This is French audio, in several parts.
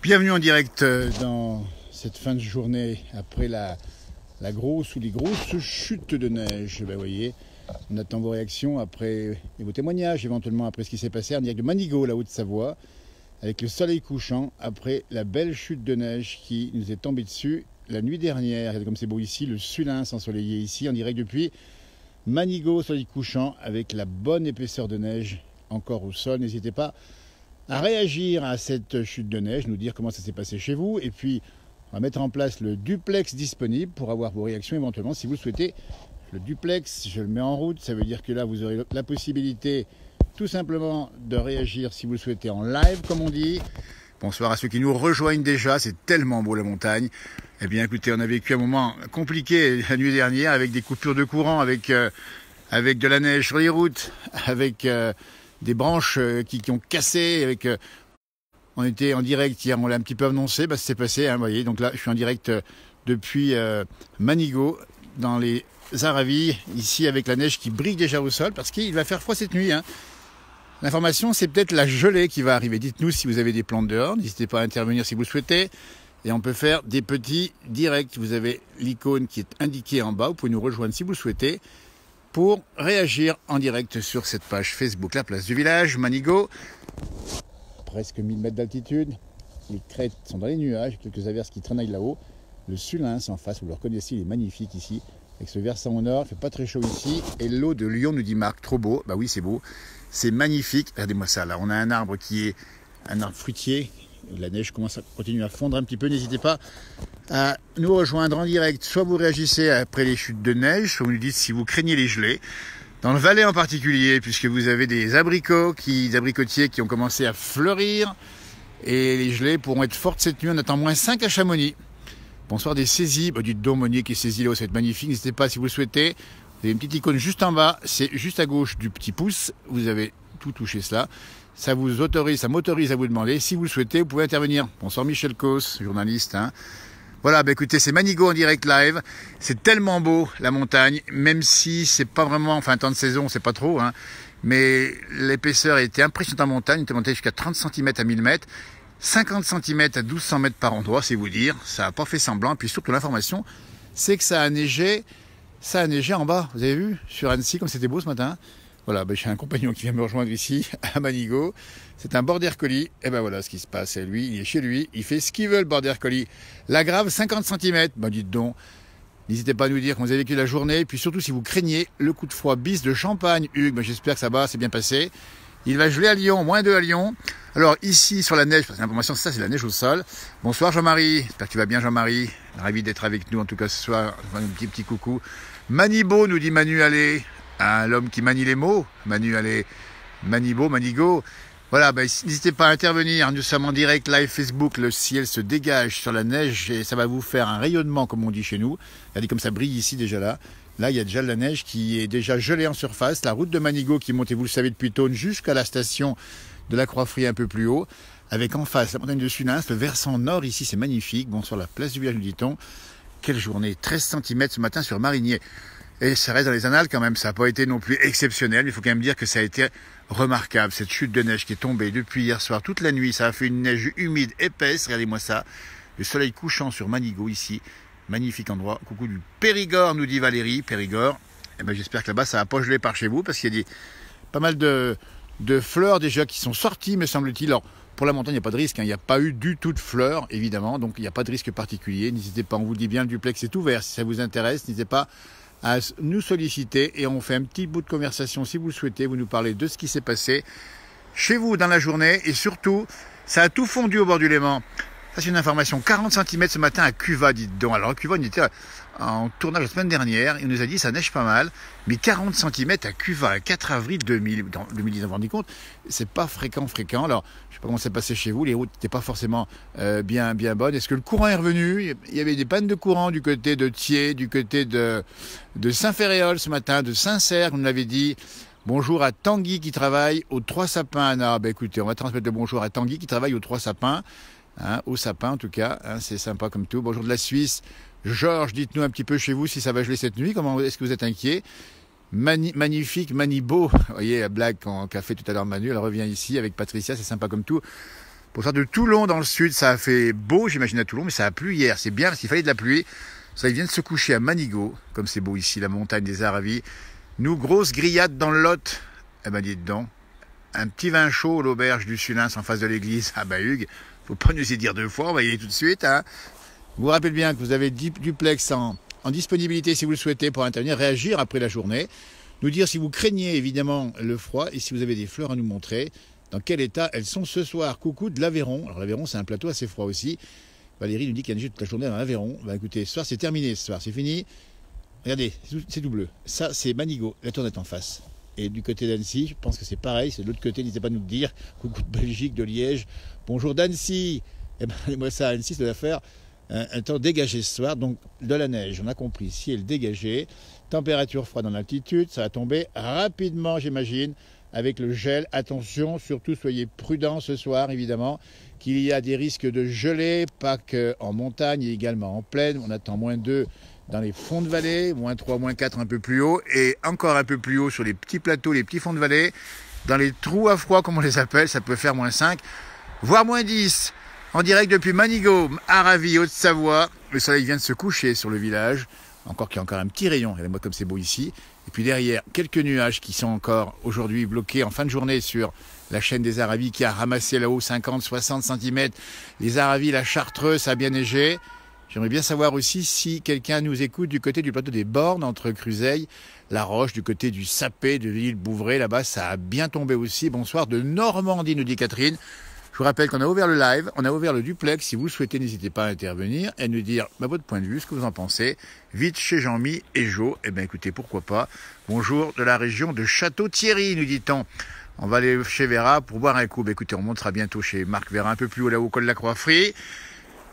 Bienvenue en direct euh, dans cette fin de journée après la, grosse ou les grosses chutes de neige. Ben, vous voyez, on attend vos réactions après et vos témoignages éventuellement après ce qui s'est passé en direct de Manigo, la Haute-Savoie, avec le soleil couchant après la belle chute de neige qui nous est tombée dessus la nuit dernière. Regardez comme c'est beau ici, le Sulin ensoleillé ici en direct depuis Manigo, soleil couchant avec la bonne épaisseur de neige encore au sol. N'hésitez pas à réagir à cette chute de neige, nous dire comment ça s'est passé chez vous, et puis on va mettre en place le duplex disponible pour avoir vos réactions éventuellement si vous le souhaitez. Le duplex, je le mets en route, ça veut dire que là vous aurez la possibilité tout simplement de réagir si vous le souhaitez en live comme on dit. Bonsoir à ceux qui nous rejoignent déjà, c'est tellement beau la montagne. Eh bien écoutez, on a vécu un moment compliqué la nuit dernière avec des coupures de courant, avec, euh, avec de la neige sur les routes, avec... Euh, des branches euh, qui, ont cassé. Avec, euh, on était en direct hier, on l'a un petit peu annoncé, bah, c'est passé, hein, vous voyez. Donc là, je suis en direct euh, depuis Manigo, dans les Aravis, ici avec la neige qui brille déjà au sol, parce qu'il va faire froid cette nuit. Hein. L'information, c'est peut-être la gelée qui va arriver. Dites-nous si vous avez des plantes dehors, n'hésitez pas à intervenir si vous le souhaitez. Et on peut faire des petits directs. Vous avez l'icône qui est indiquée en bas. Vous pouvez nous rejoindre si vous le souhaitez pour réagir en direct sur cette page Facebook La Place du Village, Manigo. Presque 1000 mètres d'altitude. Les crêtes sont dans les nuages, quelques averses qui traînent là-haut. Le Sulin, en face, vous le reconnaissez, il est magnifique ici. Avec ce versant au nord, il fait pas très chaud ici. Et l'eau de Lyon nous dit Marc, trop beau. Bah oui, c'est beau. C'est magnifique. Regardez-moi ça là. On a un arbre qui est un arbre fruitier la neige commence à continuer à fondre un petit peu, n'hésitez pas à nous rejoindre en direct. Soit vous réagissez après les chutes de neige, soit vous nous dites si vous craignez les gelées. Dans le Valais en particulier, puisque vous avez des abricots, qui, des abricotiers qui ont commencé à fleurir, et les gelées pourront être fortes cette nuit. On attend moins 5 à Chamonix. Bonsoir des saisies. Bah, Monique et saisie là, ça va être magnifique. N'hésitez pas si vous le souhaitez. Vous avez une petite icône juste en bas, c'est juste à gauche du petit pouce. Vous avez tout touché cela ça vous autorise, ça m'autorise à vous demander. Si vous le souhaitez, vous pouvez intervenir. Bonsoir Michel Cos, journaliste. Hein. Voilà, bah écoutez, c'est Manigo en direct live. C'est tellement beau la montagne, même si c'est pas vraiment, enfin temps de saison, c'est pas trop, hein. Mais l'épaisseur était impressionnante en montagne, on était monté jusqu'à 30 cm à 1000 mètres. 50 cm à 1200 mètres par endroit, c'est vous dire. Ça n'a pas fait semblant. Puis surtout, l'information, c'est que ça a neigé. Ça a neigé en bas. Vous avez vu Sur Annecy, comme c'était beau ce matin. Voilà, ben, j'ai un compagnon qui vient me rejoindre ici, à Manigo. C'est un border collie. Et ben voilà ce qui se passe. Et lui, il est chez lui. Il fait ce qu'il veut, le border collie. La grave, 50 cm. Ben dites donc. N'hésitez pas à nous dire comment vous avez vécu la journée. Et puis surtout, si vous craignez le coup de froid bis de champagne, Hugues, ben, j'espère que ça va, c'est bien passé. Il va geler à Lyon, moins 2 à Lyon. Alors ici, sur la neige, parce que l'information, c'est ça, c'est la neige au sol. Bonsoir Jean-Marie. J'espère que tu vas bien Jean-Marie. Ravi d'être avec nous, en tout cas ce soir. Un petit, petit coucou. Manibo, nous dit Manu, allez l'homme qui manie les mots. Manu, allez, Manibo, Manigo. Voilà, ben, n'hésitez pas à intervenir. Nous sommes en direct live Facebook. Le ciel se dégage sur la neige et ça va vous faire un rayonnement, comme on dit chez nous. Regardez comme ça brille ici déjà là. Là, il y a déjà de la neige qui est déjà gelée en surface. La route de Manigo qui monte, vous le savez, depuis Tône jusqu'à la station de la Croix-Frie un peu plus haut. Avec en face la montagne de Sunins, le versant nord ici, c'est magnifique. Bon, sur la place du village, nous dit-on. Quelle journée 13 cm ce matin sur Marigné. Et ça reste dans les annales quand même, ça n'a pas été non plus exceptionnel, il faut quand même dire que ça a été remarquable, cette chute de neige qui est tombée depuis hier soir toute la nuit, ça a fait une neige humide, épaisse, regardez-moi ça, le soleil couchant sur Manigo ici, magnifique endroit, coucou du Périgord nous dit Valérie, Périgord, eh ben j'espère que là-bas ça va pas gelé par chez vous, parce qu'il y a des, pas mal de, de fleurs déjà qui sont sorties me semble-t-il, alors pour la montagne, il n'y a pas de risque. Hein. Il n'y a pas eu du tout de fleurs, évidemment. Donc, il n'y a pas de risque particulier. N'hésitez pas, on vous dit bien, le duplex est ouvert. Si ça vous intéresse, n'hésitez pas à nous solliciter et on fait un petit bout de conversation si vous le souhaitez. Vous nous parlez de ce qui s'est passé chez vous dans la journée et surtout, ça a tout fondu au bord du Léman. C'est une information. 40 cm ce matin à Cuva, dites donc. Alors, Cuva, on était en tournage la semaine dernière. Il nous a dit ça neige pas mal. Mais 40 cm à Cuva, le 4 avril 2000, 2010, vous vous rendez compte? C'est pas fréquent, fréquent. Alors, je sais pas comment c'est passé chez vous. Les routes n'étaient pas forcément euh, bien, bien bonnes. Est-ce que le courant est revenu? Il y avait des pannes de courant du côté de Thiers, du côté de, Saint-Féréol ce matin, de Saint-Cerf, on l'avait dit. Bonjour à Tanguy qui travaille aux Trois Sapins. Ah, ben écoutez, on va transmettre le bonjour à Tanguy qui travaille aux Trois Sapins. Hein, au sapin en tout cas, hein, c'est sympa comme tout. Bonjour de la Suisse. Georges, dites-nous un petit peu chez vous si ça va geler cette nuit, comment est-ce que vous êtes inquiet? Magnifique, Manibo, vous voyez la blague qu'a fait tout à l'heure Manu, elle revient ici avec Patricia, c'est sympa comme tout. Bonsoir de Toulon dans le sud, ça a fait beau, j'imagine à Toulon, mais ça a plu hier. C'est bien parce qu'il fallait de la pluie. Ça, ils viennent se coucher à Manigo, comme c'est beau ici, la montagne des Aravis. Nous, grosse grillade dans le Lot. Eh ben, dites donc. Un petit vin chaud l'auberge du Sulins en face de l'église à Hugues. Faut pas nous y dire deux fois, on va y aller tout de suite. Hein. Vous vous rappelez bien que vous avez duplex en, disponibilité si vous le souhaitez pour intervenir, réagir après la journée, nous dire si vous craignez évidemment le froid et si vous avez des fleurs à nous montrer, dans quel état elles sont ce soir. Coucou de l'Aveyron. Alors l'Aveyron c'est un plateau assez froid aussi. Valérie nous dit qu'il y a neigé toute la journée dans l'Aveyron. Bah écoutez, ce soir c'est terminé, ce soir c'est fini. Regardez, c'est tout bleu. Ça c'est Manigo, la tournette en face. Et du côté d'Annecy, je pense que c'est pareil, c'est de l'autre côté, n'hésitez pas à nous le dire. Coucou de Belgique, de Liège. Bonjour d'Annecy. Eh ben, moi ça, Annecy, ça doit faire un, temps dégagé ce soir, donc de la neige, on a compris, ciel dégagé, température froide en altitude, ça va tomber rapidement j'imagine, avec le gel. Attention, surtout soyez prudents ce soir évidemment, qu'il y a des risques de gelée, pas qu'en montagne, et également en plaine, on attend moins 2 dans les fonds de vallée, moins 3, moins 4 un peu plus haut, et encore un peu plus haut sur les petits plateaux, les petits fonds de vallée, dans les trous à froid comme on les appelle, ça peut faire moins 5, voire moins 10. En direct depuis Manigo, Aravi, Haute-Savoie. Le soleil vient de se coucher sur le village. Encore qu'il y a encore un petit rayon. Regardez-moi comme c'est beau ici. Et puis derrière, quelques nuages qui sont encore aujourd'hui bloqués en fin de journée sur la chaîne des Aravis qui a ramassé là-haut 50, 60 cm. Les Aravis, la Chartreuse, ça a bien neigé. J'aimerais bien savoir aussi si quelqu'un nous écoute du côté du plateau des Bornes, entre Cruseille, La Roche, du côté du Sapé, de l'île Bouvray. Là-bas, ça a bien tombé aussi. Bonsoir de Normandie, nous dit Catherine. Je vous rappelle qu'on a ouvert le live, on a ouvert le duplex. Si vous souhaitez, n'hésitez pas à intervenir et nous dire bah, votre point de vue, ce que vous en pensez. Vite chez Jean-Mi et Jo. Eh bien écoutez, pourquoi pas. Bonjour de la région de Château-Thierry, nous dit-on. On va aller chez Vera pour boire un coup. Bah, écoutez, on montera bientôt chez Marc Vera, un peu plus haut là-haut, col de la Croix-Frie.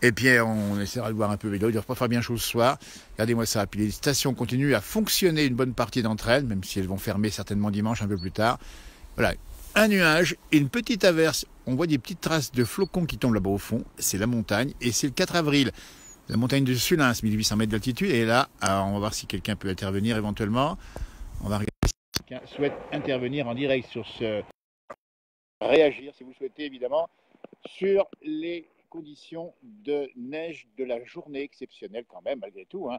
Et puis on essaiera de voir un peu vélo. Il ne pas faire bien chaud ce soir. Regardez-moi ça. Puis les stations continuent à fonctionner une bonne partie d'entre elles, même si elles vont fermer certainement dimanche un peu plus tard. Voilà, un nuage une petite averse. On voit des petites traces de flocons qui tombent là-bas au fond. C'est la montagne et c'est le 4 avril. La montagne de Sulins, 1800 mètres d'altitude. Et là, on va voir si quelqu'un peut intervenir éventuellement. On va regarder si quelqu'un souhaite intervenir en direct sur ce. Réagir, si vous souhaitez, évidemment, sur les conditions de neige de la journée exceptionnelle, quand même, malgré tout. Hein.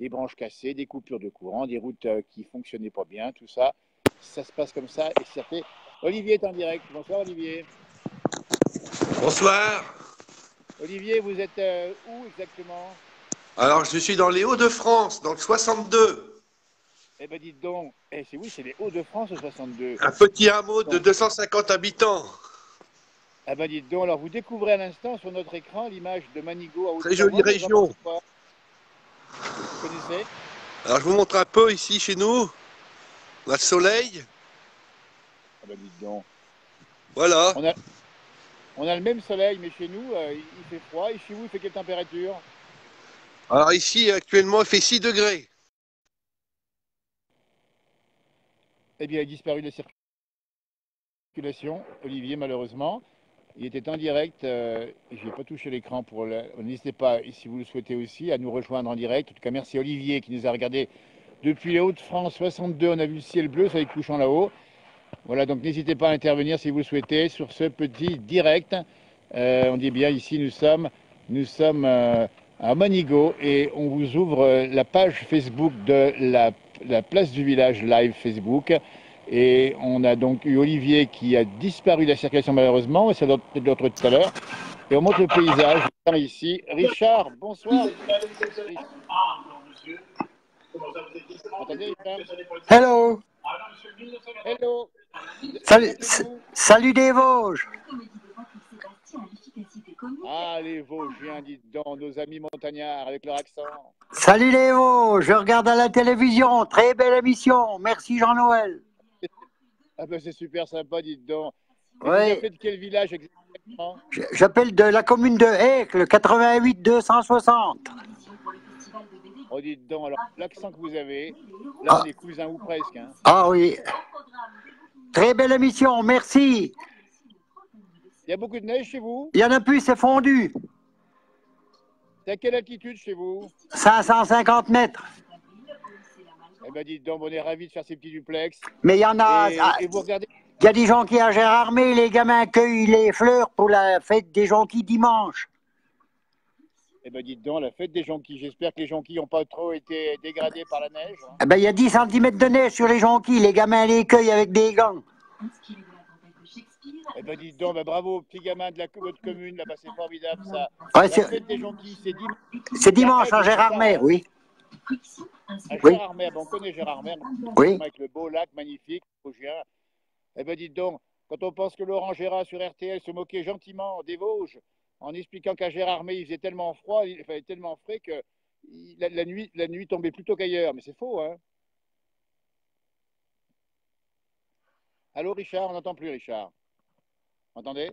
Des branches cassées, des coupures de courant, des routes euh, qui fonctionnaient pas bien, tout ça. Ça se passe comme ça et ça fait Olivier est en direct. Bonsoir Olivier. Bonsoir. Olivier, vous êtes euh, où exactement? Alors, je suis dans les Hauts-de-France, dans le 62. Eh ben dites donc, eh, c'est oui, c'est les Hauts-de-France au 62. Un petit hameau de 250 habitants. Eh ben dites donc, alors vous découvrez à l'instant sur notre écran l'image de Manigo à haute Très jolie région. Vous connaissez? Alors je vous montre un peu ici chez nous. On a le soleil. Ah ben donc. Voilà. On a, le même soleil, mais chez nous, euh, il fait froid. Et chez vous, il fait quelle température? Alors ici, actuellement, il fait 6 degrés. Eh bien, il a disparu de la circulation, Olivier, malheureusement. Il était en direct. Euh, je n'ai pas touché l'écran pour le... N'hésitez pas, si vous le souhaitez aussi, à nous rejoindre en direct. En tout cas, merci Olivier qui nous a regardé depuis les Hauts-de-France 62. On a vu le ciel bleu, ça est couchant là-haut. Voilà, donc n'hésitez pas à intervenir si vous le souhaitez sur ce petit direct. Euh, on dit bien ici, nous sommes, nous sommes euh, à Manigo et on vous ouvre euh, la page Facebook de la, place du village live Facebook. Et on a donc eu Olivier qui a disparu de la circulation malheureusement, et ça doit être l'autre tout à l'heure. Et on montre le paysage ici. Richard, bonsoir. Hello. Hello. Salut, salut des Vosges. Ah, les Vosgiens, dites donc, nos amis montagnards avec leur accent. Salut les Vosges, je regarde à la télévision, très belle émission. Merci Jean-Noël. ah ben c'est super sympa, dites donc. Vous de quel village exactement? J'appelle de la commune de Haic, le 88 260. Oh, dites donc, alors l'accent que vous avez, là, ah. cousins ou presque. Hein. Ah oui. Très belle émission, merci. Il y a beaucoup de neige chez vous? Il y en a plus, c'est fondu. C'est à quelle altitude chez vous? 550 mètres. Eh bien, dites donc, on est ravis de faire ces petits duplex. Mais il y en a. Et, vous regardez Il y a des jonquilles à Gérardmer, les gamins cueillent les fleurs pour la fête des jonquilles dimanche. Eh ben dites donc, la fête des jonquilles. J'espère que les jonquilles n'ont pas trop été dégradées par la neige. hein. Eh ben, il y a 10 cm de neige sur les jonquilles, les gamins les cueillent avec des gants. Eh ben dites donc, ben, bravo aux petits gamins de la, votre commune, là-bas c'est formidable ça. Ouais, La fête des jonquilles, c'est dimanche c'est dimanche à Gérardmer, oui. à Oui. Gérardmer. Ben, on connaît Gérardmer, Oui. avec le beau lac magnifique, Vosgien. Eh ben dites donc, quand on pense que Laurent Gérard sur RTL se moquait gentiment des Vosges, en expliquant qu'à Gérardmer il faisait tellement froid, il enfin, tellement frais que la, nuit, tombait plutôt qu'ailleurs. Mais c'est faux, hein Allô Richard, on n'entend plus Richard. Entendez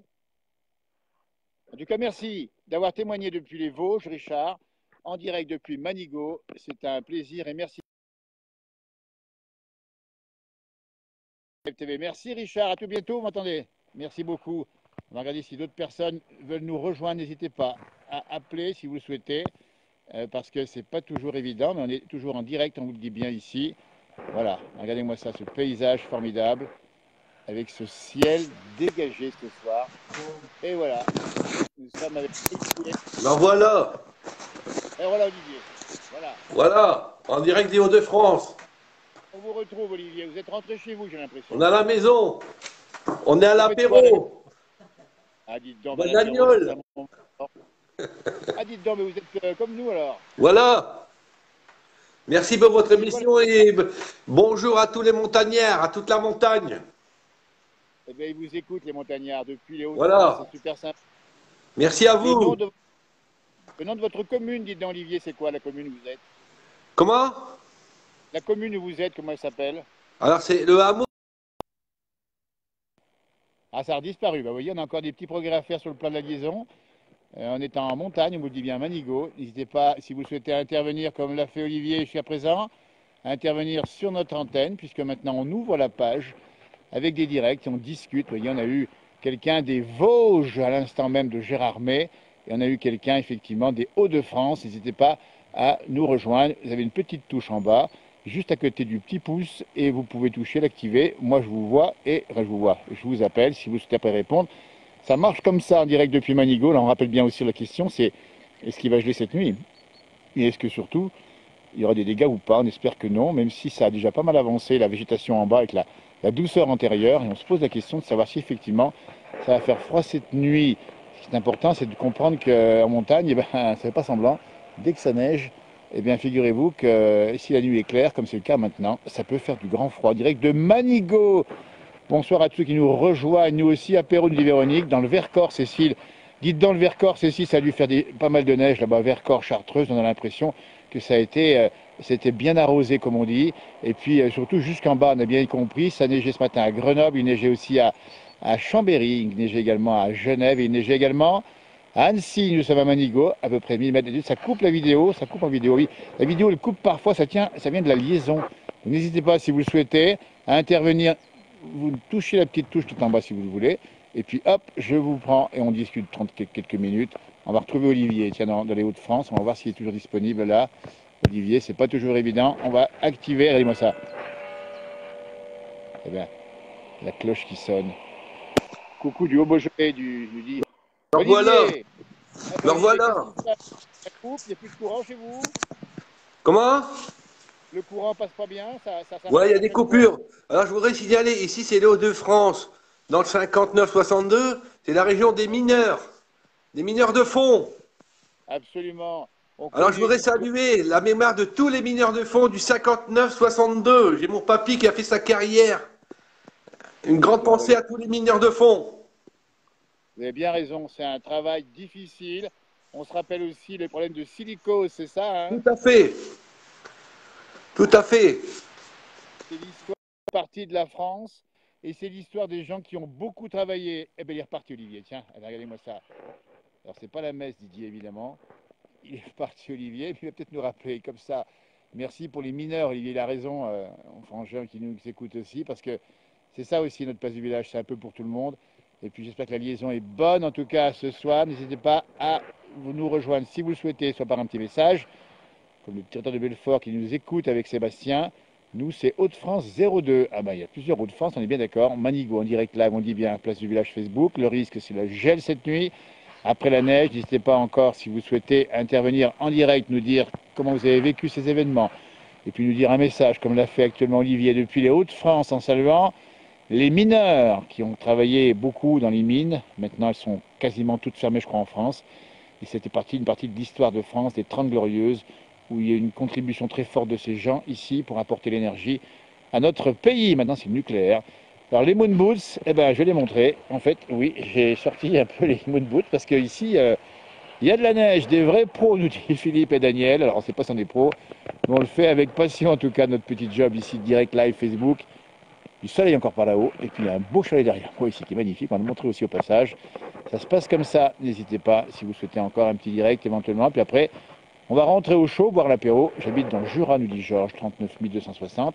En tout cas, merci d'avoir témoigné depuis les Vosges, Richard, en direct depuis Manigo. C'est un plaisir et merci. Merci Richard, à tout bientôt, vous m'entendez? Merci beaucoup. On va regarder si d'autres personnes veulent nous rejoindre. N'hésitez pas à appeler si vous le souhaitez, euh, parce que c'est pas toujours évident, mais on est toujours en direct, on vous le dit bien ici. Voilà, regardez-moi ça, ce paysage formidable, avec ce ciel dégagé ce soir. Et voilà, nous sommes avec Olivier. Ben voilà, Et voilà Olivier. Voilà, voilà, en direct des Hauts-de-France. on vous retrouve Olivier. Vous êtes rentré chez vous, j'ai l'impression. On est à la maison. On est à l'apéro. Ah, dites donc, madame bon- Ah, dites donc, mais vous êtes euh, comme nous alors. Voilà. Merci pour votre émission et bonjour à tous les montagnards, à toute la montagne. Eh bien, ils vous écoutent, les montagnards, depuis les hauts Voilà. C'est super simple. Merci à Le nom, vous. de... le nom de votre commune, dites donc, Olivier, c'est quoi la commune où vous êtes? Comment? La commune où vous êtes, comment elle s'appelle? Alors c'est le hameau. Ah, ça a disparu. Bah, vous voyez, on a encore des petits progrès à faire sur le plan de la liaison. Euh, on est en montagne, on vous dit bien, Manigo. N'hésitez pas, si vous souhaitez intervenir comme l'a fait Olivier jusqu'à présent, à intervenir sur notre antenne, puisque maintenant on ouvre la page avec des directs on discute. Vous voyez, on a eu quelqu'un des Vosges à l'instant même de Gérardmer, et on a eu quelqu'un effectivement des Hauts-de-France. N'hésitez pas à nous rejoindre. Vous avez une petite touche en bas, juste à côté du petit pouce, et vous pouvez toucher, l'activer. Moi, je vous vois et je vous vois. Je vous appelle si vous souhaitez après répondre. Ça marche comme ça en direct depuis Manigo. Là, on rappelle bien aussi la question, c'est est-ce qu'il va geler cette nuit? Et est-ce que surtout, il y aura des dégâts ou pas? On espère que non, même si ça a déjà pas mal avancé, la végétation en bas avec la, la douceur antérieure. Et on se pose la question de savoir si effectivement ça va faire froid cette nuit. Ce qui est important, c'est de comprendre qu'en montagne, eh ben, ça fait pas semblant. Dès que ça neige, eh bien, figurez-vous que si la nuit est claire, comme c'est le cas maintenant, ça peut faire du grand froid. Direct de Manigo. Bonsoir à tous qui nous rejoignent. Nous aussi, apéro de Véronique, dans le Vercors, Cécile. Dites dans le Vercors, Cécile, ça a dû faire pas mal de neige là-bas, Vercors, Chartreuse. On a l'impression que ça a été, euh, c'était bien arrosé, comme on dit. Et puis, euh, surtout, jusqu'en bas, on a bien compris. Ça neigeait ce matin à Grenoble, il neigeait aussi à, à Chambéry, il neigeait également à Genève, il neigeait également à Annecy. Nous sommes à à peu près 1000 mètres d'altitude. Ça coupe la vidéo, ça coupe en vidéo, oui. La vidéo, elle coupe parfois, ça, tient, ça vient de la liaison. N'hésitez pas, si vous le souhaitez, à intervenir. Vous touchez la petite touche tout en bas si vous le voulez. Et puis hop, je vous prends et on discute 30 quel- quelques minutes. On va retrouver Olivier, tiens, dans, dans les Hauts-de-France. On va voir s'il est toujours disponible là. Olivier, c'est pas toujours évident. On va activer, regardez-moi ça. Eh bien, la cloche qui sonne. Coucou du Haut-Beaujolais, du, du. Alors voilà. Alors Olivier, voilà. qu'est-ce qui se passe Ça coupe, il n'y a plus de courant chez vous Comment? Le courant passe pas bien ça, ça, ça Ouais, il y a des coupures. Alors je voudrais signaler, ici c'est les Hauts-de-France. Dans le 59-62, c'est la région des mineurs. Des mineurs de fond. Absolument. Alors je voudrais saluer la mémoire de tous les mineurs de fond du 59-62. J'ai mon papy qui a fait sa carrière. Une grande pensée à tous les mineurs de fond. Vous avez bien raison, c'est un travail difficile. On se rappelle aussi les problèmes de silicose, c'est ça, hein Tout à fait. Tout à fait. C'est l'histoire partie de la France et c'est l'histoire des gens qui ont beaucoup travaillé. Eh bien, il est reparti, Olivier. Tiens, allez, regardez-moi ça. Alors, c'est pas la messe, Didier, évidemment. Il est reparti, Olivier, mais il va peut-être nous rappeler comme ça. Merci pour les mineurs, Olivier, il a raison, euh, frangin qui nous écoute aussi, parce que c'est ça aussi notre place du village, c'est un peu pour tout le monde. Et puis j'espère que la liaison est bonne, en tout cas ce soir. N'hésitez pas à nous rejoindre si vous le souhaitez, soit par un petit message, comme le directeur de Belfort qui nous écoute avec Sébastien, Nous, c'est Hauts-de-France 02. Ah ben, il y a plusieurs Hauts-de-France, on est bien d'accord. Manigo en direct live, on dit bien, place du village Facebook. Le risque, c'est la gel cette nuit. Après la neige, n'hésitez pas encore, si vous souhaitez intervenir en direct, nous dire comment vous avez vécu ces événements. Et puis nous dire un message, comme l'a fait actuellement Olivier depuis les Hauts-de-France en saluant les mineurs qui ont travaillé beaucoup dans les mines. Maintenant, elles sont quasiment toutes fermées, je crois, en France. Et c'était partie, une partie de l'histoire de France, des 30 Glorieuses, où il y a une contribution très forte de ces gens ici pour apporter l'énergie à notre pays. Maintenant, c'est le nucléaire. Alors, les moon boots, eh ben, je vais les montrer. En fait, oui, j'ai sorti un peu les moon boots parce qu'ici, euh, il y a de la neige, des vrais pros, nous dit Philippe et Daniel. Alors, on ne sait pas on est pros, mais on le fait avec passion, en tout cas, notre petit job ici, direct live Facebook. Du soleil encore par là-haut, et puis il y a un beau chalet derrière moi ici qui est magnifique. On va le montrer aussi au passage. Ça se passe comme ça. N'hésitez pas si vous souhaitez encore un petit direct éventuellement. Puis après, on va rentrer au chaud, boire l'apéro. J'habite dans le Jura, nous dit Georges, 39 260.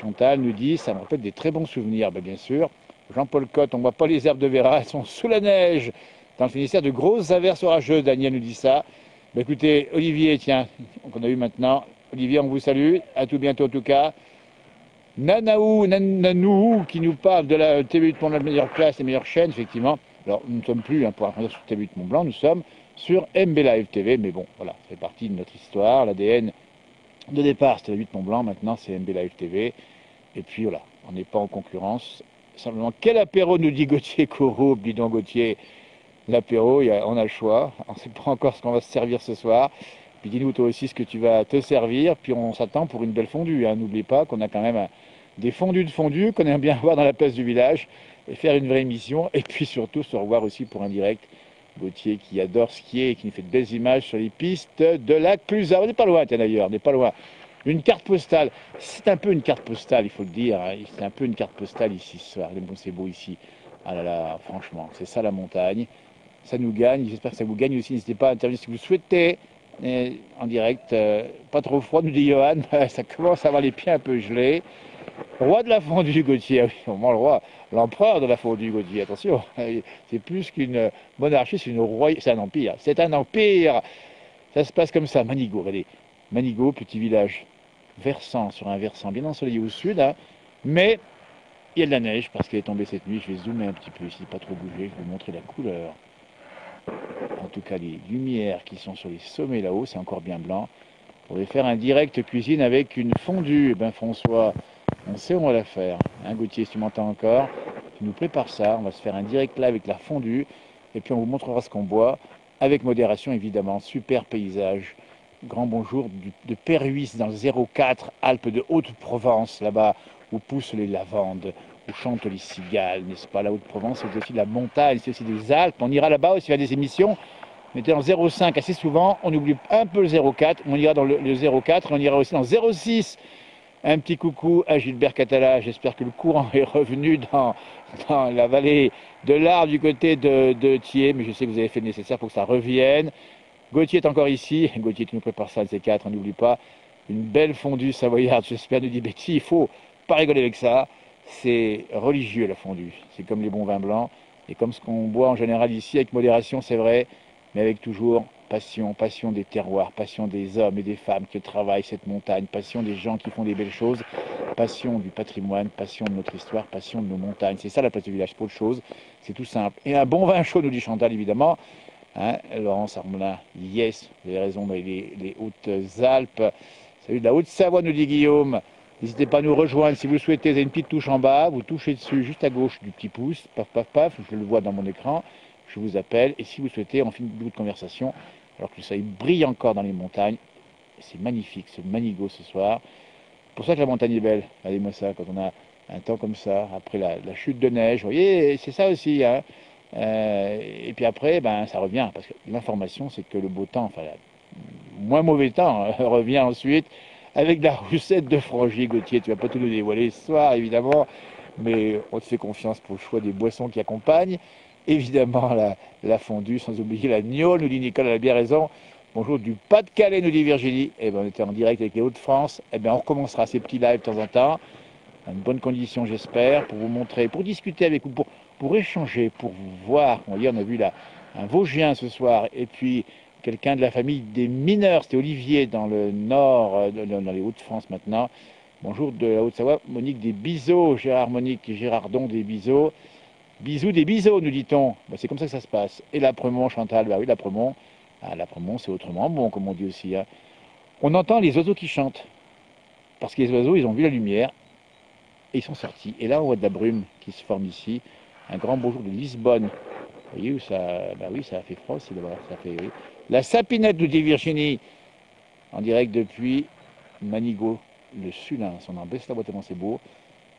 Chantal nous dit, ça me rappelle des très bons souvenirs, ben, bien sûr. Jean-Paul Cotte, on ne voit pas les herbes de Vera, elles sont sous la neige. Dans le Finistère, de grosses averses orageuses, Daniel nous dit ça. Ben, écoutez, Olivier, tiens, qu'on a eu maintenant. Olivier, on vous salue. À tout bientôt en tout cas. Nanaou, Nanou, qui nous parle de la TV8 Mont Blanc, la meilleure place, les meilleures chaînes, effectivement. Alors, nous ne sommes plus hein, pour apprendre sur TV8 Mont Blanc, nous sommes sur MB TV, mais bon, voilà, fait partie de notre histoire. L'ADN de départ, c'était la 8 Mont Blanc, maintenant c'est MB TV. Et puis voilà, on n'est pas en concurrence. Simplement, quel apéro nous dit Gauthier Corot, dis donc Gauthier? L'apéro, on a le choix. On ne sait pas encore ce qu'on va se servir ce soir. Puis dis-nous toi aussi ce que tu vas te servir. Puis on s'attend pour une belle fondue. Hein. N'oublie pas qu'on a quand même des fondus de fondue qu'on aime bien voir dans la place du village et faire une vraie émission. Et puis surtout se revoir aussi pour un direct. Gauthier qui adore skier et qui nous fait de belles images sur les pistes de la Clusa. On n'est pas loin, tiens d'ailleurs, on n'est pas loin. Une carte postale, c'est un peu une carte postale, il faut le dire. Hein. C'est un peu une carte postale ici ce soir. C'est beau ici. Ah là là, franchement, c'est ça la montagne. Ça nous gagne. J'espère que ça vous gagne aussi. N'hésitez pas à intervenir si vous souhaitez. En direct, euh, pas trop froid, nous dit Johan. ça commence à avoir les pieds un peu gelés. Roi de la fondue, Gauthier. Oui, le roi, l'empereur de la fondue, Gauthier. Attention, c'est plus qu'une monarchie, c'est un empire. C'est un empire. Ça se passe comme ça. Manigo, regardez. Manigo, petit village versant sur un versant bien ensoleillé au sud, hein. mais il y a de la neige parce qu'elle est tombée cette nuit. Je vais zoomer un petit peu ici, pas trop bouger. Je vais vous montrer la couleur. En tout cas, les lumières qui sont sur les sommets là-haut, c'est encore bien blanc. On va faire un direct cuisine avec une fondue. Ben François, on sait où on va la faire. Hein, Gauthier, si tu m'entends encore, tu nous prépares ça. On va se faire un direct là avec la fondue. Et puis on vous montrera ce qu'on boit. Avec modération, évidemment. Super paysage. Grand bonjour de Perruis dans le 04, Alpes de Haute-Provence, là-bas, où poussent les lavandes, où chantent les cigales, n'est-ce pas? La Haute-Provence, c'est aussi de la montagne, c'est aussi des Alpes. On ira là-bas aussi faire des émissions. On était dans 05 assez souvent, on oublie un peu le 04, on ira dans le, le 04 et on ira aussi dans 06 un petit coucou à Gilbert Catala. J'espère que le courant est revenu dans, la vallée de l'Arbre du côté de, Thiers, mais je sais que vous avez fait le nécessaire pour que ça revienne. Gauthier est encore ici. Gauthier, tu nous prépares ça, ces quatre, on n'oublie pas. Une belle fondue savoyarde, j'espère, nous dit Betty. Il faut pas rigoler avec ça. C'est religieux la fondue. C'est comme les bons vins blancs. Et comme ce qu'on boit en général ici, avec modération, c'est vrai, mais avec toujours passion, passion des terroirs, passion des hommes et des femmes qui travaillent cette montagne, passion des gens qui font des belles choses, passion du patrimoine, passion de notre histoire, passion de nos montagnes. C'est ça la place du village, pour autre chose. C'est tout simple. Et un bon vin chaud, nous dit Chantal, évidemment. Hein, Laurence Armelin, yes, vous avez raison, les, Hautes-Alpes. Salut de la Haute-Savoie, nous dit Guillaume. N'hésitez pas à nous rejoindre si vous souhaitez. Vous avez une petite touche en bas, vous touchez dessus juste à gauche du petit pouce, paf, paf, paf, je le vois dans mon écran. Je vous appelle et si vous souhaitez, on fait une de conversation alors que le soleil brille encore dans les montagnes. C'est magnifique, ce manigo ce soir. C'est pour ça que la montagne est belle. Regardez-moi ça, quand on a un temps comme ça, après la, chute de neige. Vous voyez, c'est ça aussi. Hein. Euh, et puis après, ben, ça revient. Parce que l'information, c'est que le beau temps, enfin, le moins mauvais temps, hein, revient ensuite avec la roussette de Frangy. Gauthier, tu vas pas tout nous dévoiler ce soir, évidemment. Mais on te fait confiance pour le choix des boissons qui accompagnent évidemment la, fondue, sans oublier la gnôle, nous dit Nicole, elle a bien raison. Bonjour du Pas-de-Calais, nous dit Virginie. Eh bien, on était en direct avec les Hauts-de-France. Eh bien, on recommencera ces petits lives de temps en temps, dans une bonne condition, j'espère, pour vous montrer, pour discuter avec vous, pour, pour échanger, pour vous voir. On a vu un Vosgien ce soir, et puis quelqu'un de la famille des mineurs, c'était Olivier dans le nord, euh, dans les Hauts-de-France maintenant. Bonjour de la Haute-Savoie, Monique des Biseaux, Gérard Monique et Gérardon des Biseaux. Bisous des biseaux, nous dit-on. Bah, c'est comme ça que ça se passe. Et l'apremont, Chantal, bah oui, l'apremont. Ah, l'apremont, c'est autrement bon, comme on dit aussi. hein. On entend les oiseaux qui chantent. Parce que les oiseaux, ils ont vu la lumière et ils sont sortis. Et là, on voit de la brume qui se forme ici. Un grand beau jour de Lisbonne. Vous voyez où ça. Bah oui, ça a fait froid, c'est. Ça fait. La sapinette, nous dit Virginie. En direct depuis Manigo, le Sulin. On en baisse la boîte c'est beau.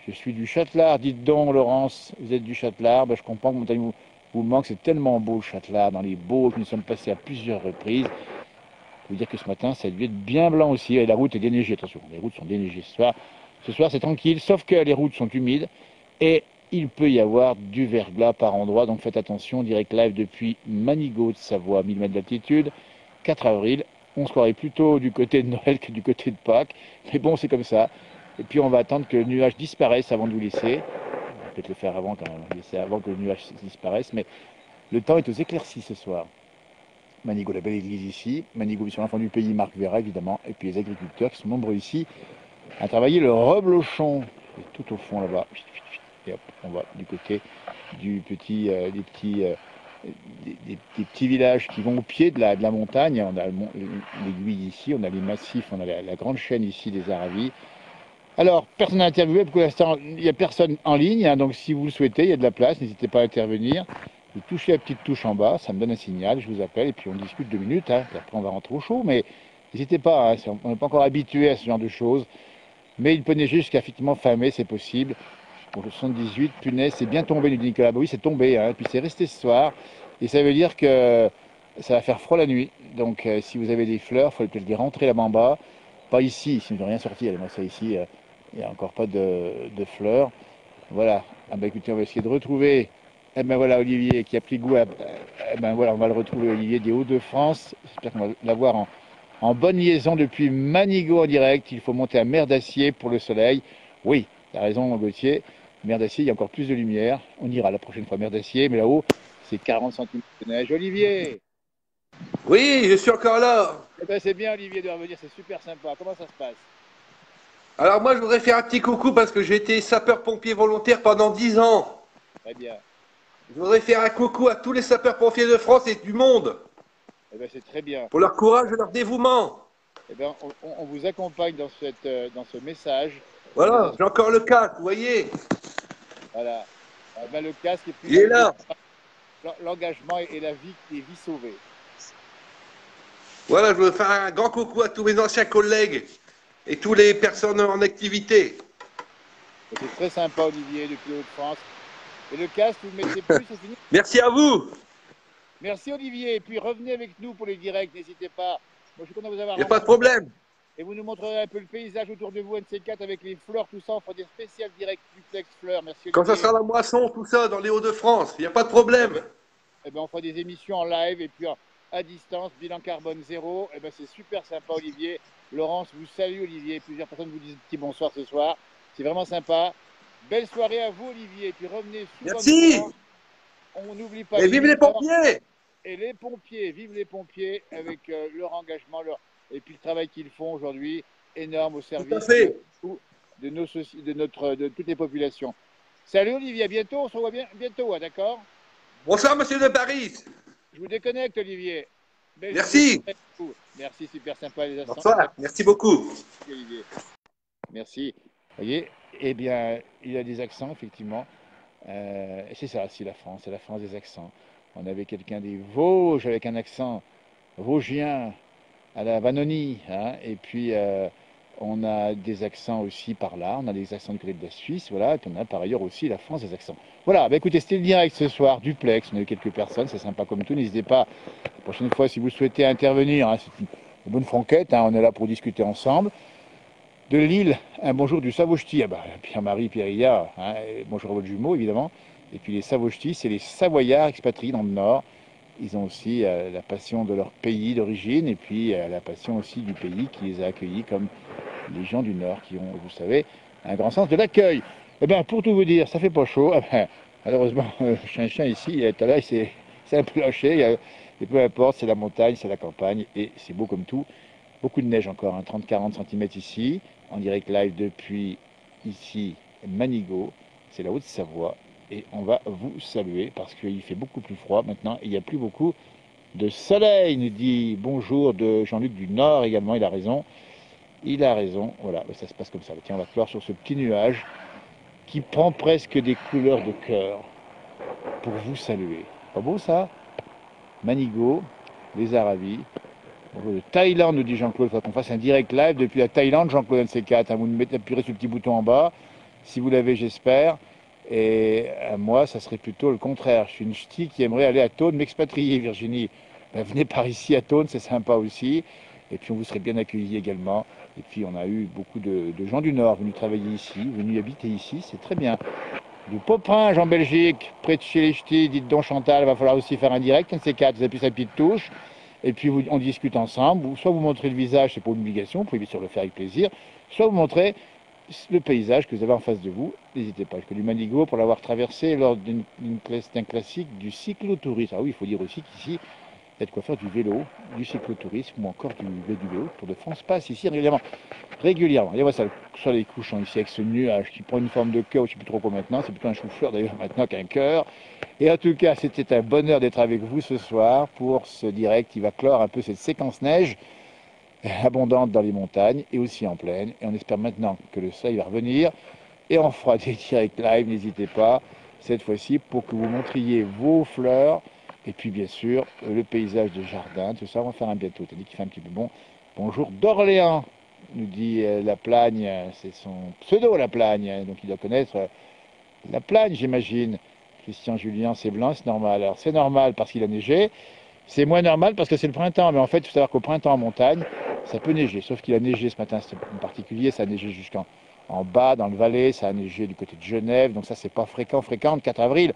Je suis du Châtelard, dites donc, Laurence, vous êtes du Châtelard. Ben, je comprends que Montagne vous, vous manque, c'est tellement beau Châtelard, dans les beaux que nous sommes passés à plusieurs reprises. Je veux dire que ce matin, ça a dû être bien blanc aussi. Et la route est déneigée, attention, les routes sont déneigées ce soir. Ce soir, c'est tranquille, sauf que les routes sont humides et il peut y avoir du verglas par endroit. Donc faites attention, direct live depuis Manigot de Savoie, 1000 mètres d'altitude, 4 avril. On se croirait plutôt du côté de Noël que du côté de Pâques. Mais bon, c'est comme ça. Et puis on va attendre que le nuage disparaisse avant de vous laisser. On va peut-être le faire avant quand même, laisser avant que le nuage disparaisse. Mais le temps est aux éclaircies ce soir. Manigo, la belle église ici. Manigo, sur l'enfant du pays, Marc Vera, évidemment. Et puis les agriculteurs qui sont nombreux ici à travailler le reblochon. Tout au fond là-bas. Et hop, on va du côté du petit, euh, des petits. euh, des, petits villages qui vont au pied de la, montagne. On a l'aiguille ici, on a les massifs, on a la, la grande chaîne ici des Aravis. Alors, personne n'a interviewé, pour l'instant, il n'y a personne en ligne, hein, donc si vous le souhaitez, il y a de la place, n'hésitez pas à intervenir. Vous touchez la petite touche en bas, ça me donne un signal, je vous appelle, et puis on discute deux minutes, hein, et après on va rentrer au chaud, mais n'hésitez pas, hein, on n'est pas encore habitué à ce genre de choses, mais il peut neiger jusqu'à effectivement fin mai, c'est possible. Le 78, punaise, c'est bien tombé, nous dit Nicolas. Oui, c'est tombé, hein, puis c'est resté ce soir, et ça veut dire que ça va faire froid la nuit, donc euh, si vous avez des fleurs, il faut peut-être les rentrer là-bas en bas, pas ici, si nous rien sorti, allez, moi ça ici, euh, il n'y a encore pas de, de fleurs. Voilà. Ah ben écoutez, on va essayer de retrouver. Eh ben voilà Olivier qui a pris goût à. Eh ben voilà, on va le retrouver Olivier des Hauts-de-France. J'espère qu'on va l'avoir en, en bonne liaison depuis Manigo en direct. Il faut monter à Mer d'Acier pour le soleil. Oui, t'as raison Gauthier. Mer d'Acier, il y a encore plus de lumière. On ira la prochaine fois Mer d'Acier, mais là-haut, c'est 40 cm de neige. Olivier Oui, je suis encore là. Eh ben c'est bien Olivier de revenir, c'est super sympa. Comment ça se passe? Alors moi, je voudrais faire un petit coucou parce que j'ai été sapeur-pompier volontaire pendant 10 ans. Très bien. Je voudrais faire un coucou à tous les sapeurs-pompiers de France et du monde Eh ben c'est très bien. pour leur courage et leur dévouement. Eh ben, on, vous accompagne dans, cette, euh, dans ce message. Voilà, j'ai encore le casque, vous voyez. Voilà. Eh ben, le casque et puis Il est là. l'engagement et la vie, les vies sauvées. Voilà, je veux faire un grand coucou à tous mes anciens collègues et toutes les personnes en activité. C'est très sympa, Olivier, depuis le Haut-de-France. Et le casque, vous ne mettez plus, c'est fini. Merci à vous. Merci, Olivier. Et puis revenez avec nous pour les directs, n'hésitez pas. Moi, je suis content de vous avoir Il n'y a pas de problème. Et vous nous montrerez un peu le paysage autour de vous, NC4, avec les fleurs, tout ça. On fera des spéciales directs duplex fleurs. Merci, Quand ça Olivier. sera la moisson, tout ça, dans les Hauts-de-France, il n'y a pas de problème. Eh ben, on fera des émissions en live et puis à distance, bilan carbone zéro. Eh ben, c'est super sympa, Olivier. Laurence vous salue, Olivier. Plusieurs personnes vous disent petit bonsoir ce soir. C'est vraiment sympa. Belle soirée à vous, Olivier. Et puis revenez souvent. Merci. On n'oublie pas. Et vive les pompiers Et les pompiers. Vive les pompiers avec euh, leur engagement leur... et puis le travail qu'ils font aujourd'hui. Énorme au service de, de nos soci- de, notre, de toutes les populations. Salut, Olivier. À bientôt. On se revoit bien, bientôt, hein, d'accord? Bonsoir, monsieur de Paris. je vous déconnecte, Olivier. Merci. Merci, super sympa les instants. Bonsoir, merci beaucoup. Merci. Vous voyez, eh bien, il y a des accents, effectivement. Euh, c'est ça, c'est la France, c'est la France des accents. On avait quelqu'un des Vosges avec un accent vosgien à la Vannonie. hein, et puis, euh, on a des accents aussi par là. On a des accents du côté de la Suisse. Voilà. Et puis on a par ailleurs aussi la France des accents. Voilà. Bah, écoutez, c'était le direct ce soir, duplex. On a eu quelques personnes. C'est sympa comme tout. N'hésitez pas, la prochaine fois, si vous souhaitez intervenir, hein, c'est une bonne franquette. hein, on est là pour discuter ensemble. De Lille, un bonjour du Savojti. Ah bah, Pierre-Marie, Pierre hein, bonjour à votre jumeau, évidemment. Et puis les Savojtis, c'est les Savoyards expatriés dans le Nord. Ils ont aussi euh, la passion de leur pays d'origine et puis euh, la passion aussi du pays qui les a accueillis comme les gens du Nord qui ont, vous savez, un grand sens de l'accueil. Eh bien, pour tout vous dire, ça fait pas chaud. Ah malheureusement, euh, chien chien ici, il là, il s'est c'est un peu lâché. il Et peu importe, c'est la montagne, c'est la campagne et c'est beau comme tout. Beaucoup de neige encore, 30-40 cm ici, en direct live depuis ici Manigo, c'est la Haute-Savoie, et on va vous saluer parce qu'il fait beaucoup plus froid maintenant, il n'y a plus beaucoup de soleil, nous dit bonjour de Jean-Luc du Nord également, il a raison. Il a raison, voilà, ça se passe comme ça. Tiens, on va clore sur ce petit nuage qui prend presque des couleurs de cœur pour vous saluer. Pas beau ça? Manigo, les Arabies. De Thaïlande, nous dit Jean-Claude, il faut qu'on fasse un direct live depuis la Thaïlande, Jean-Claude NC4. Hein, vous mettez appuyer sur le petit bouton en bas, si vous l'avez, j'espère. Et à moi, ça serait plutôt le contraire. Je suis une ch'ti qui aimerait aller à Tône m'expatrier, Virginie. Ben, venez par ici à Tône, c'est sympa aussi. Et puis on vous serait bien accueillis également. Et puis on a eu beaucoup de, gens du Nord venus travailler ici, venus habiter ici, c'est très bien. Du Popinge en Belgique, près de chez les ch'tis, dites donc Chantal, il va falloir aussi faire un direct, un de ces quatre, vous appuyez sa petite touche. Et puis on discute ensemble, soit vous montrez le visage, c'est pour une obligation, vous pouvez bien sûr le faire avec plaisir, soit vous montrez le paysage que vous avez en face de vous. N'hésitez pas. Je du Manigo pour l'avoir traversé lors d'un classique du cyclotourisme. Ah oui, il faut dire aussi qu'ici, de quoi faire du vélo, du cyclotourisme ou encore du, du vélo. Tour de France passe ici régulièrement. Régulièrement. Et voilà ça, le soleil couchant ici avec ce nuage qui prend une forme de cœur, je ne sais plus trop quoi maintenant. C'est plutôt un chou-fleur d'ailleurs maintenant qu'un cœur. Et en tout cas, c'était un bonheur d'être avec vous ce soir pour ce direct qui va clore un peu cette séquence neige abondante dans les montagnes et aussi en plaine. Et on espère maintenant que le soleil va revenir. Et on fera des directs live, n'hésitez pas, cette fois-ci, pour que vous montriez vos fleurs. Et puis bien sûr, le paysage de jardin, tout ça, on va faire un bientôt. T'as dit qu'il fait un petit peu bon. Bonjour d'Orléans, nous dit euh, la Plagne, c'est son pseudo la Plagne, donc il doit connaître euh, la Plagne, j'imagine. Christian Julien, c'est blanc, c'est normal. Alors c'est normal parce qu'il a neigé, c'est moins normal parce que c'est le printemps, mais en fait, il faut savoir qu'au printemps en montagne, ça peut neiger, sauf qu'il a neigé ce matin en particulier, ça a neigé jusqu'en en bas, dans le Valais, ça a neigé du côté de Genève, donc ça c'est pas fréquent, fréquent, le 4 avril.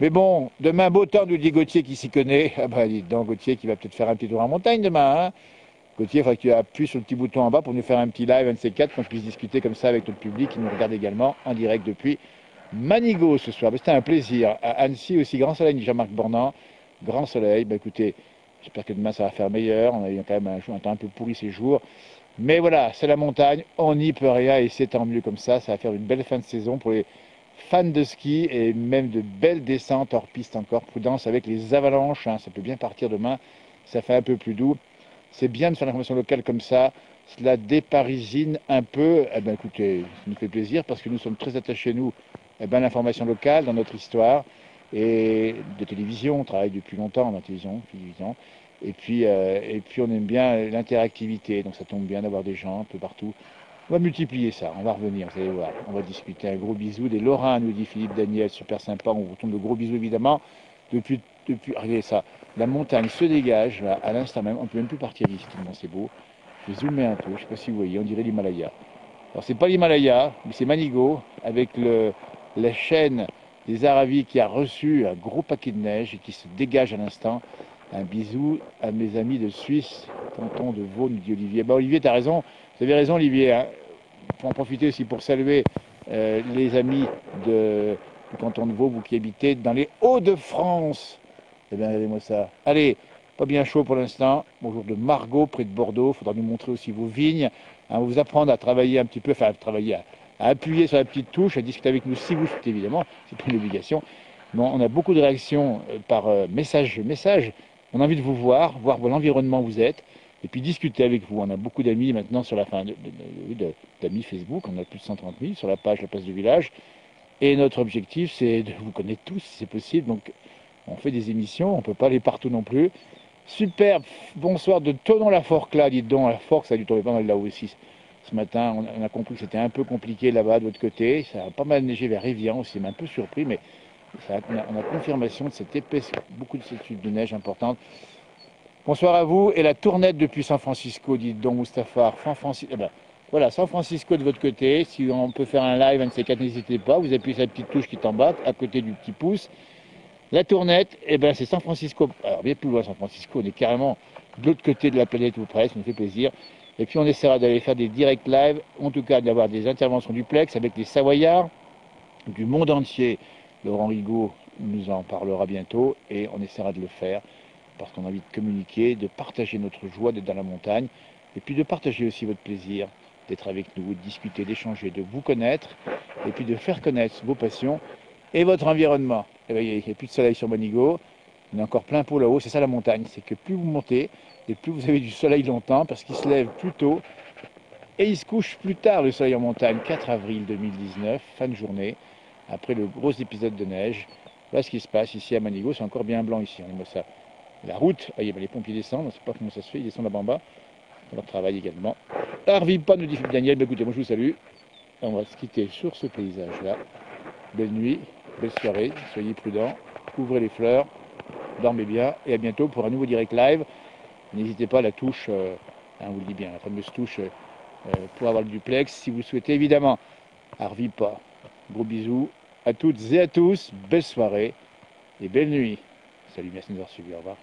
Mais bon, demain beau temps, nous dit Gauthier qui s'y connaît. Ah bah dis donc Gauthier qui va peut-être faire un petit tour en montagne demain. Hein Gauthier, il faudrait que tu appuies sur le petit bouton en bas pour nous faire un petit live, un de ces quatre, qu'on puisse discuter comme ça avec notre public qui nous regarde également en direct depuis Manigo ce soir. C'était un plaisir. À Annecy aussi, grand soleil, Jean-Marc Bornand. Grand soleil. Bah écoutez, J'espère que demain ça va faire meilleur. On a eu quand même un, un temps un peu pourri ces jours. Mais voilà, c'est la montagne, on n'y peut rien et c'est tant mieux comme ça. Ça va faire une belle fin de saison pour les fans de ski et même de belles descentes hors piste encore. Prudence avec les avalanches, hein. ça peut bien partir demain. Ça fait un peu plus doux. C'est bien de faire l'information locale comme ça. Cela déparisine un peu. Eh bien, écoutez, ça nous fait plaisir parce que nous sommes très attachés, nous, eh ben, l'information locale dans notre histoire et de télévision. On travaille depuis longtemps la télévision, télévision. Et puis, euh, et puis on aime bien l'interactivité, donc ça tombe bien d'avoir des gens un peu partout. On va multiplier ça, on va revenir, vous allez voir. On va discuter un gros bisou des Lorrains, nous dit Philippe Daniel, super sympa. On vous tombe de gros bisous évidemment. Depuis, depuis, regardez ça, la montagne se dégage à l'instant même. On peut même plus partir ici, c'est beau. Je vais zoomer un peu, je ne sais pas si vous voyez, on dirait l'Himalaya. Alors c'est pas l'Himalaya, mais c'est Manigo avec la chaîne des Aravis qui a reçu un gros paquet de neige et qui se dégage à l'instant. Un bisou à mes amis de Suisse, tonton de Vaud, nous dit Olivier. Bah, Olivier, tu as raison, vous avez raison, Olivier. Hein. Pour en profiter aussi pour saluer euh, les amis du canton de Vaud, vous qui habitez dans les Hauts-de-France. Eh bien, regardez-moi ça. Allez, pas bien chaud pour l'instant. Bonjour de Margot, près de Bordeaux. Il faudra nous montrer aussi vos vignes. Hein, vous apprendre à travailler un petit peu, enfin, à travailler à appuyer sur la petite touche, à discuter avec nous si vous souhaitez, évidemment, c'est pas une obligation. On a beaucoup de réactions euh, par euh, message, message. On a envie de vous voir, voir l'environnement où vous êtes, et puis discuter avec vous. On a beaucoup d'amis maintenant sur la fin d'amis Facebook, on a plus de 130 000 sur la page La Place du Village. Et notre objectif, c'est de vous connaître tous si c'est possible. Donc, on fait des émissions, on ne peut pas aller partout non plus. Super, bonsoir de Tonon-la-Forque là, dites donc, la Forque, ça a dû tomber pas mal là aussi. Ce matin, on a compris que c'était un peu compliqué là-bas de l'autre côté. Ça a pas mal neigé vers Rivian aussi, m'a un peu surpris, mais on, a, confirmation de cette épaisse, beaucoup de cette de neige importante. Bonsoir à vous. Et la tournette depuis San Francisco, dit Don ben, voilà, San Francisco de votre côté. Si on peut faire un live, un de ces quatre, n'hésitez pas. Vous appuyez sur la petite touche qui est en bas, à côté du petit pouce. La tournette, eh ben, c'est San Francisco. Alors, bien plus loin, San Francisco. On est carrément de l'autre côté de la planète ou presque. Ça nous fait plaisir. Et puis on essaiera d'aller faire des directs live, en tout cas d'avoir des interventions duplex avec les Savoyards du monde entier. Laurent Rigaud nous en parlera bientôt et on essaiera de le faire parce qu'on a envie de communiquer, de partager notre joie d'être dans la montagne. et puis de partager aussi votre plaisir, d'être avec nous, de discuter, d'échanger, de vous connaître, et puis de faire connaître vos passions et votre environnement. Et voyez, il n'y a plus de soleil sur Monigo, on est encore plein pot là-haut, c'est ça la montagne, c'est que plus vous montez, et plus vous avez du soleil longtemps, parce qu'il se lève plus tôt, et il se couche plus tard le soleil en montagne, 4 avril 2019, fin de journée, après le gros épisode de neige. Voilà ce qui se passe ici à Manigo, c'est encore bien blanc ici. On ça. La route, voyez, les pompiers descendent, on ne sait pas comment ça se fait, ils descendent là-bas en bas, pour leur travail également. Pas, nous dit Daniel, ben, écoutez, moi je vous salue. On va se quitter sur ce paysage-là. Belle nuit, belle soirée, soyez prudents, ouvrez les fleurs, dormez bien, et à bientôt pour un nouveau direct live. N'hésitez pas à la touche, euh, hein, on vous le dit bien, la fameuse touche euh, pour avoir le duplex, si vous souhaitez évidemment. Arvive pas. Gros bisous à toutes et à tous, belle soirée et belle nuit. Salut, merci de nous avoir suivis, au revoir.